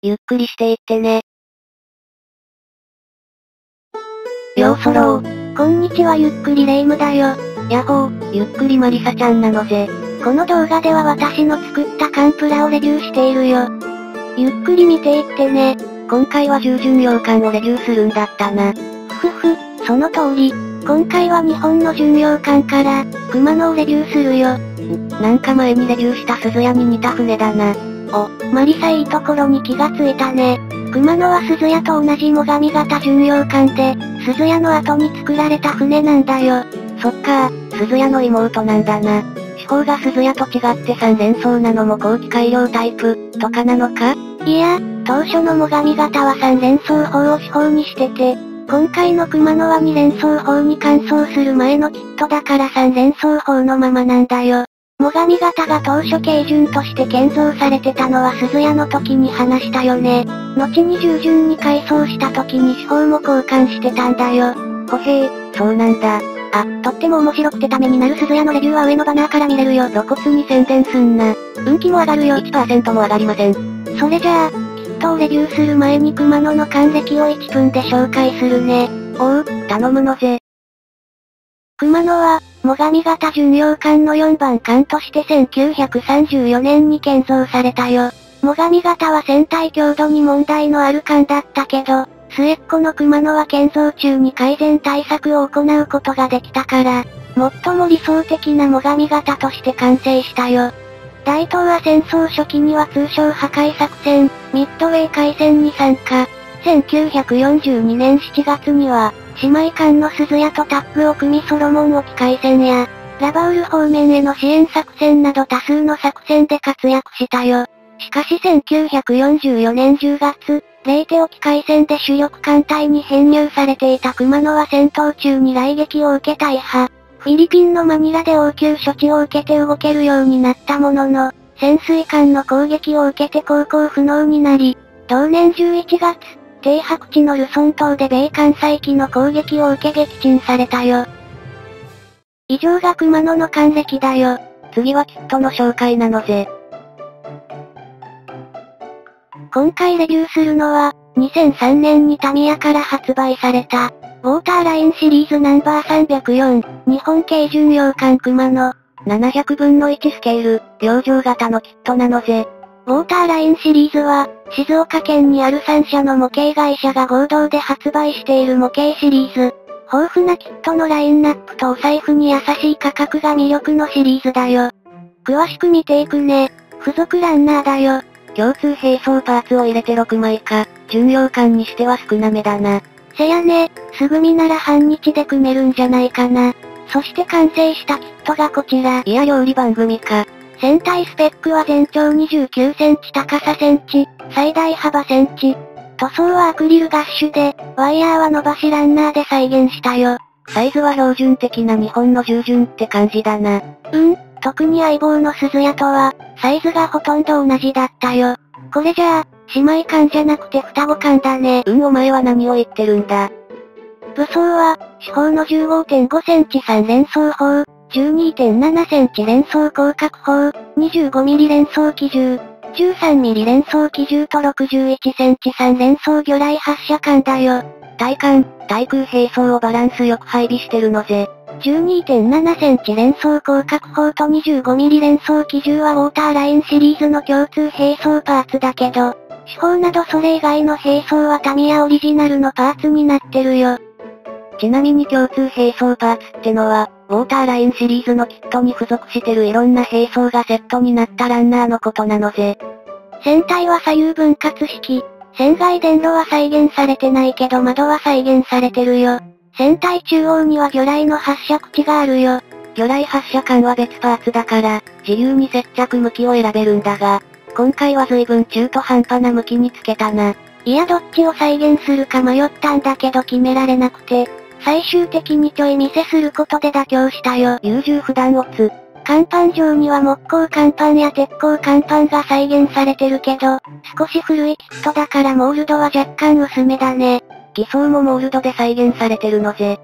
ゆっくりしていってね。ようそろう。こんにちはゆっくりレ夢ムだよ。やっほー、ゆっくりマリサちゃんなのぜ。この動画では私の作ったカンプラをレビューしているよ。ゆっくり見ていってね。今回は従順洋館をレビューするんだったな。ふふ、その通り。今回は日本の巡洋艦から、熊野をレビューするよ。ん、なんか前にレビューした鈴屋に似た船だな。お、マリサいいところに気がついたね。熊野は鈴屋と同じ最上型巡洋艦で、鈴屋の後に作られた船なんだよ。そっか鈴屋の妹なんだな。手法が鈴屋と違って3連装なのも後期改良タイプ、とかなのか？いや、当初の最上型は3連装法を手法にしてて、今回の熊野は2連装法に換装する前のキットだから3連装法のままなんだよ。最上型が当初形順として建造されてたのは鈴屋の時に話したよね。後に従順に改装した時に手法も交換してたんだよ。ほへえ、そうなんだ。あ、とっても面白くてためになる鈴屋のレビューは上のバナーから見れるよ。露骨に宣伝すんな。運気も上がるよ。1%も上がりません。それじゃあ、キットをレビューする前に熊野の還暦を1分で紹介するね。おう、頼むのぜ。熊野は、最上型巡洋艦の4番艦として1934年に建造されたよ。最上型は船体強度に問題のある艦だったけど、末っ子の熊野は建造中に改善対策を行うことができたから、最も理想的な最上型として完成したよ。大東亜戦争初期には通称破壊作戦、ミッドウェー海戦に参加。1942年7月には、姉妹艦の鈴屋とタッグを組みソロモン沖海戦や、ラバウル方面への支援作戦など多数の作戦で活躍したよ。しかし1944年10月、レイテ沖海戦で主力艦隊に編入されていた熊野は戦闘中に来撃を受け大破。フィリピンのマニラで応急処置を受けて動けるようになったものの、潜水艦の攻撃を受けて航行不能になり、同年11月、低白地のルソン島で米艦載機の攻撃を受け撃沈されたよ。以上が熊野の還暦だよ。次はキットの紹介なのぜ。今回レビューするのは、2003年にタミヤから発売された、ウォーターラインシリーズナンバー304、日本系巡洋艦熊野、700分の1スケール、洋上型のキットなのぜ。ウォーターラインシリーズは、静岡県にある3社の模型会社が合同で発売している模型シリーズ。豊富なキットのラインナップとお財布に優しい価格が魅力のシリーズだよ。詳しく見ていくね。付属ランナーだよ。共通並走パーツを入れて6枚か、巡洋艦にしては少なめだな。せやね、すぐ見なら半日で組めるんじゃないかな。そして完成したキットがこちら。いや料理番組か。船体スペックは全長29センチ高さセンチ、最大幅センチ。塗装はアクリルガッシュで、ワイヤーは伸ばしランナーで再現したよ。サイズは標準的な日本の従順って感じだな。うん、特に相棒の鈴屋とは、サイズがほとんど同じだったよ。これじゃあ、姉妹艦じゃなくて双子艦だね。うんお前は何を言ってるんだ。武装は、四方の15.5センチ3連装砲、12.7センチ連装広角砲、25ミリ連装機銃、13ミリ連装機銃と61センチ3連装魚雷発射管だよ。対艦、対空並走をバランスよく配備してるのぜ。12.7センチ連装広角砲と25ミリ連装機銃はウォーターラインシリーズの共通並走パーツだけど、手法などそれ以外の並走はタミヤオリジナルのパーツになってるよ。ちなみに共通並走パーツってのは、ウォーターラインシリーズのキットに付属してるいろんな並走がセットになったランナーのことなのぜ。船体は左右分割式。船外電路は再現されてないけど窓は再現されてるよ。船体中央には魚雷の発射口があるよ。魚雷発射管は別パーツだから、自由に接着向きを選べるんだが、今回は随分中途半端な向きにつけたな。いやどっちを再現するか迷ったんだけど決められなくて、最終的にちょい見せすることで妥協したよ。優柔不断をつ。甲板上には木工甲板や鉄鋼甲板が再現されてるけど、少し古いキットだからモールドは若干薄めだね。偽装もモールドで再現されてるのぜ。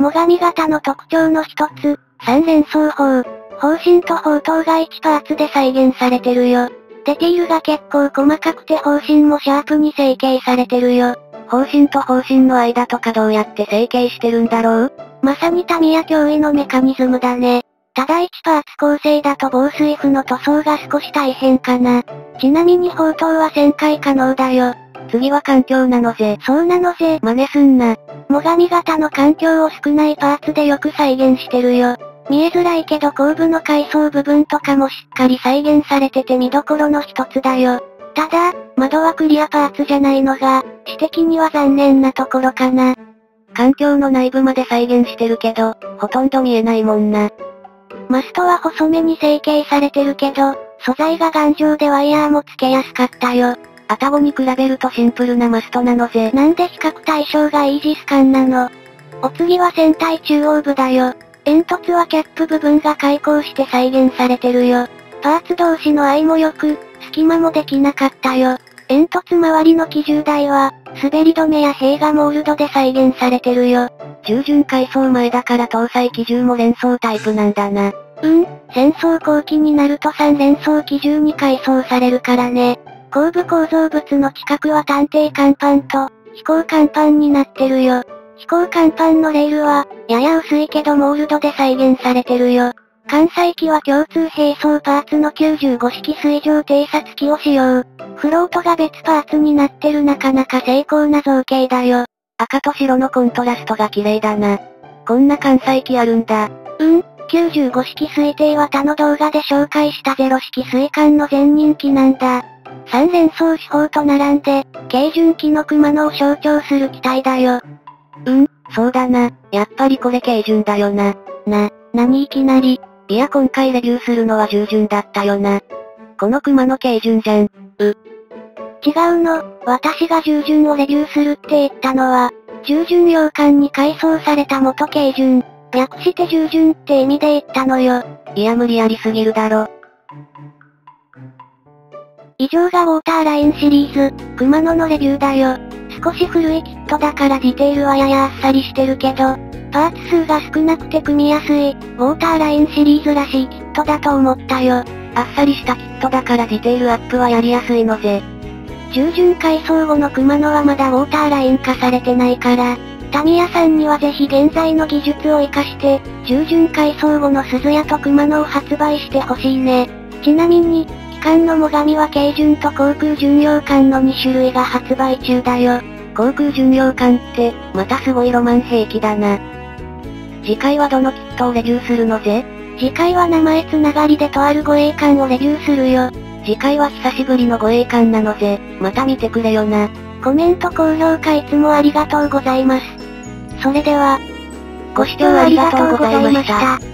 最上型の特徴の一つ、三連装砲。方針と砲塔が1パーツで再現されてるよ。ディールが結構細かくて方針もシャープに成形されてるよ。方針と方針の間とかどうやって成形してるんだろう？まさにタミヤ脅威のメカニズムだね。ただ1パーツ構成だと防水符の塗装が少し大変かな。ちなみに砲塔は旋回可能だよ。次は環境なのぜ？そうなのぜ。真似すんな。最上型の環境を少ないパーツでよく再現してるよ。見えづらいけど後部の階層部分とかもしっかり再現されてて見どころの一つだよ。ただ、窓はクリアパーツじゃないのが、私的には残念なところかな。環境の内部まで再現してるけど、ほとんど見えないもんな。マストは細めに成形されてるけど、素材が頑丈でワイヤーも付けやすかったよ。アタゴに比べるとシンプルなマストなのぜ。なんで比較対象がイージス艦なの？お次は船体中央部だよ。煙突はキャップ部分が開口して再現されてるよ。パーツ同士の合いも良く、隙間もできなかったよ。煙突周りの機銃台は、滑り止めや塀がモールドで再現されてるよ。従順改装前だから搭載機銃も連装タイプなんだな。うん、戦争後期になると3連装機銃に改装されるからね。後部構造物の近くは探偵甲板と、飛行甲板になってるよ。飛行甲板のレールは、やや薄いけどモールドで再現されてるよ。関西機は共通並走パーツの95式水上偵察機を使用。フロートが別パーツになってるなかなか精巧な造形だよ。赤と白のコントラストが綺麗だな。こんな関西機あるんだ。うん、95式推定は他の動画で紹介した0式水管の全人気なんだ。三連装手法と並んで、軽順機の熊野を象徴する機体だよ。うん、そうだな。やっぱりこれ軽順だよな。な、何いきなり。いや今回レビューするのは従順だったよな。この熊の軽順じゃん。う。違うの、私が従順をレビューするって言ったのは、従順洋館に改装された元軽順。略して従順って意味で言ったのよ。いや無理やりすぎるだろ。以上がウォーターラインシリーズ、熊野のレビューだよ。少し古いトだからディテールはややあっさりしてるけど、パーツ数が少なくて組みやすい、ウォーターラインシリーズらしいキットだと思ったよ。あっさりしたキットだからディテールアップはやりやすいのぜ。従順改装後の熊野はまだウォーターライン化されてないから、タミヤさんにはぜひ現在の技術を活かして、従順改装後の鈴屋と熊野を発売してほしいね。ちなみに、機関の最上は軽順と航空巡洋艦の2種類が発売中だよ。航空巡洋艦って、またすごいロマン兵器だな。次回はどのキットをレビューするのぜ？次回は名前つながりでとある護衛艦をレビューするよ。次回は久しぶりの護衛艦なのぜ、また見てくれよな。コメント高評価いつもありがとうございます。それでは、ご視聴ありがとうございました。